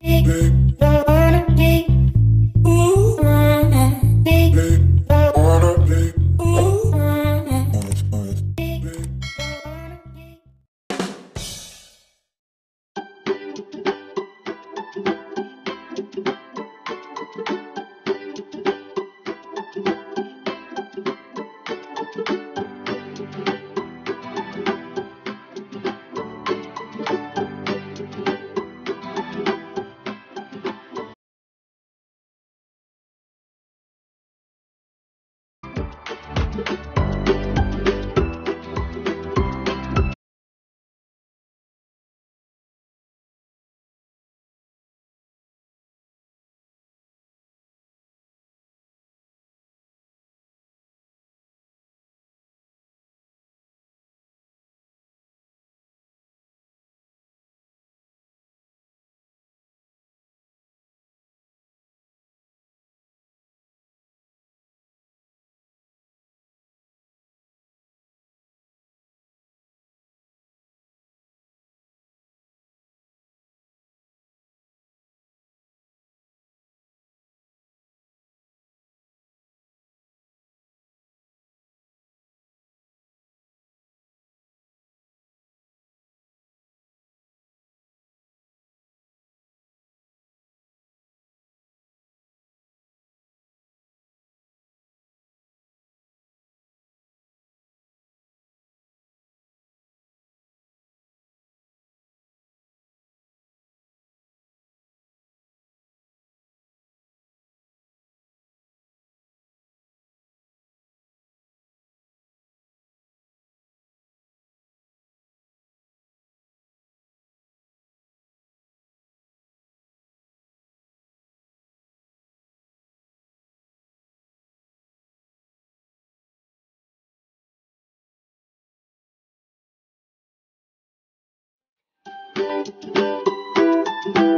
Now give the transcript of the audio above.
Big. Música